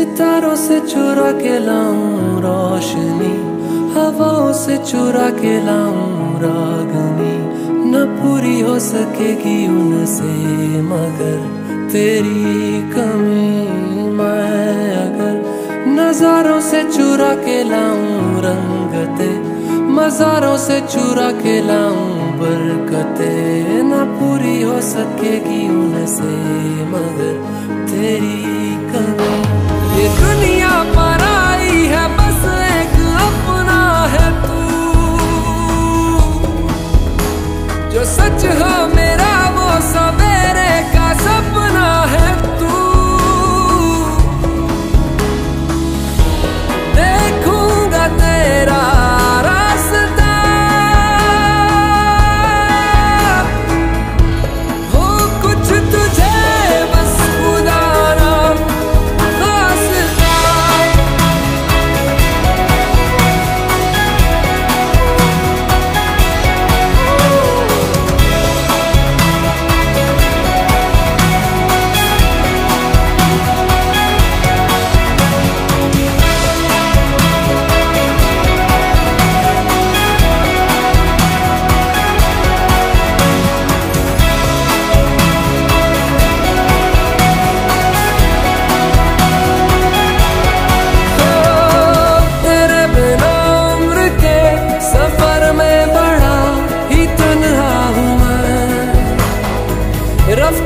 सितारों से चुरा के लाऊं रोशनी, हवाओं से चुरा के लाऊं रागनी। न पूरी हो सकेगी उनसे मगर तेरी कमी मैं अगर नजारों से चुरा के लाऊं रंगते, मजारों से चुरा के लाऊं बरकते। न पूरी हो सकेगी उनसे मगर तेरी मेरा वो सवेरे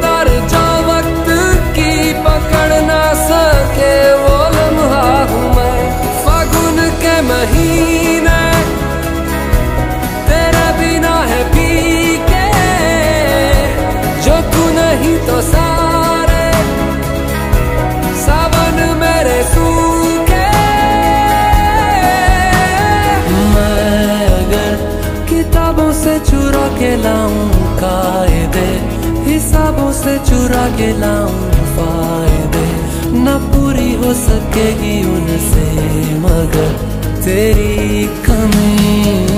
रफ्तार जो वक्त की पकड़ ना सके वो लम्हा हूँ मैं। फागुन के महीने तेरे बिना है फीके जो तू नहीं तो सारे सावन मेरे सूखे। मैं अगर किताबों से चुरा के लाऊं से चुरा के लाऊं फ़ायदे। न पूरी हो सकेगी उनसे मगर तेरी कमी।